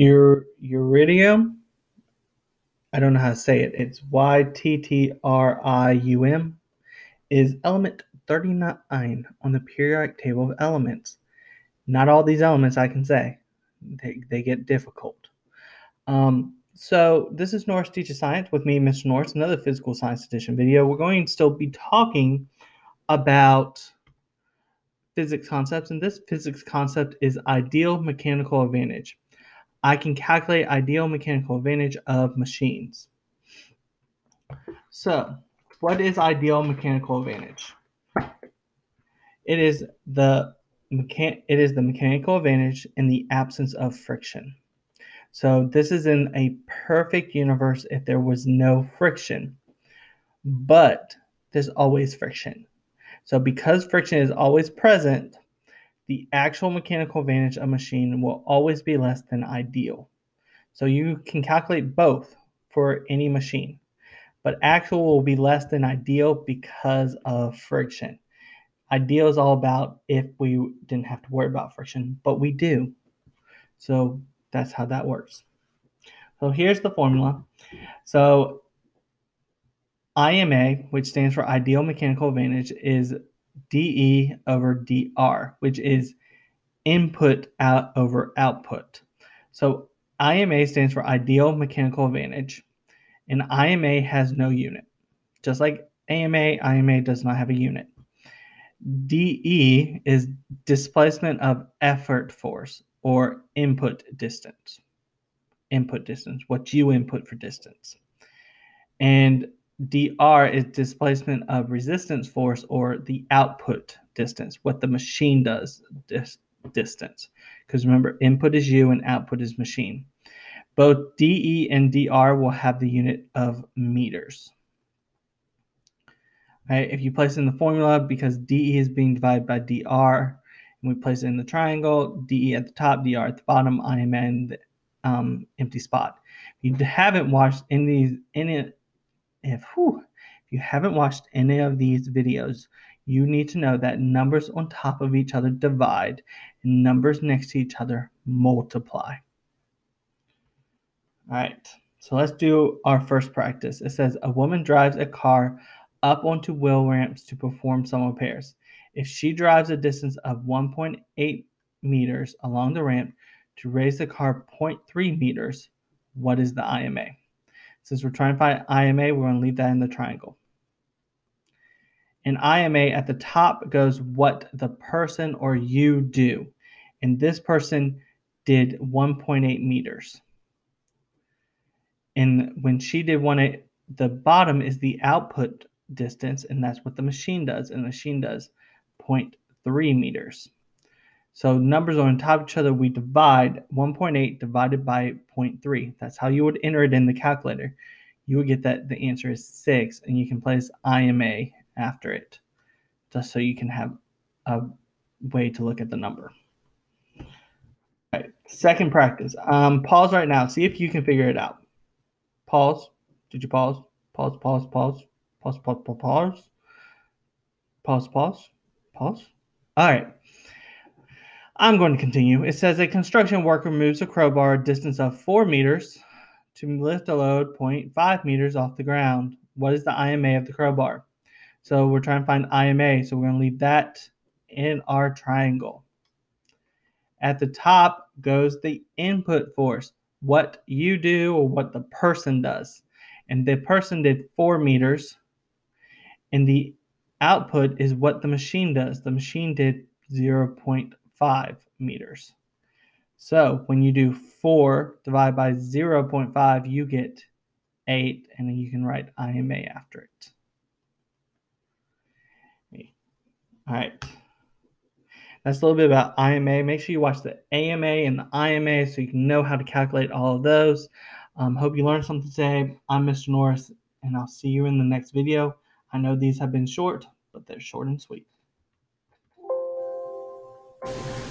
Ur- uridium, I don't know how to say it. It's Y T T R I U M, is element 39 on the periodic table of elements. Not all these elements I can say, they, they get difficult. Um, so this is Norris Teaches Science with me, Mr. Norris, another physical science edition video. We're going to still be talking about physics concepts, and this physics concept is ideal mechanical advantage. I can calculate ideal mechanical advantage of machines. So, what is ideal mechanical advantage? It is the mechan- it is the mechanical advantage in the absence of friction. So this is in a perfect universe if there was no friction. But there's always friction. So because friction is always present, the actual mechanical advantage of a machine will always be less than ideal. So you can calculate both for any machine, but actual will be less than ideal because of friction. Ideal is all about if we didn't have to worry about friction, but we do. So that's how that works. So here's the formula. So IMA, which stands for ideal mechanical advantage, is dE over dR, which is input out over output. So IMA stands for ideal mechanical advantage, and IMA has no unit. Just like AMA, IMA does not have a unit. dE is displacement of effort force or input distance. Input distance, what you input for distance. And dr is displacement of resistance force or the output distance, what the machine does dis- distance. Because remember, input is you and output is machine. Both dE and dr will have the unit of meters. Right, if you place in the formula, because dE is being divided by dr, and we place it in the triangle, dE at the top, dr at the bottom, I am in the um, empty spot. If you haven't watched any any if, whew, if you haven't watched any of these videos, you need to know that numbers on top of each other divide and numbers next to each other multiply. All right, so let's do our first practice. It says a woman drives a car up onto wheel ramps to perform some repairs. If she drives a distance of 1.8 meters along the ramp to raise the car 0.3 meters, what is the IMA? Since we're trying to find IMA, we're going to leave that in the triangle. And IMA at the top goes what the person or you do. And this person did 1.8 meters. And when she did one, the bottom is the output distance, and that's what the machine does. And the machine does 0.3 meters. So numbers are on top of each other. We divide 1.8 divided by 0.3. That's how you would enter it in the calculator. You would get that the answer is 6, and you can place IMA after it, just so you can have a way to look at the number. All right, second practice. Um, pause right now. See if you can figure it out. Pause. Did you pause? Pause, pause, pause. Pause, pause, pause, pause. Pause, pause, pause. All right. I'm going to continue. It says a construction worker moves a crowbar a distance of 4 meters to lift a load 0.5 meters off the ground. What is the IMA of the crowbar? So we're trying to find IMA, so we're going to leave that in our triangle. At the top goes the input force, what you do or what the person does. And the person did 4 meters, and the output is what the machine does. The machine did 0.5 5 meters. So when you do 4 divided by 0.5, you get 8, and then you can write IMA after it. All right. That's a little bit about IMA. Make sure you watch the AMA and the IMA so you can know how to calculate all of those. Um, hope you learned something today. I'm Mr. Norris, and I'll see you in the next video. I know these have been short, but they're short and sweet. Thank you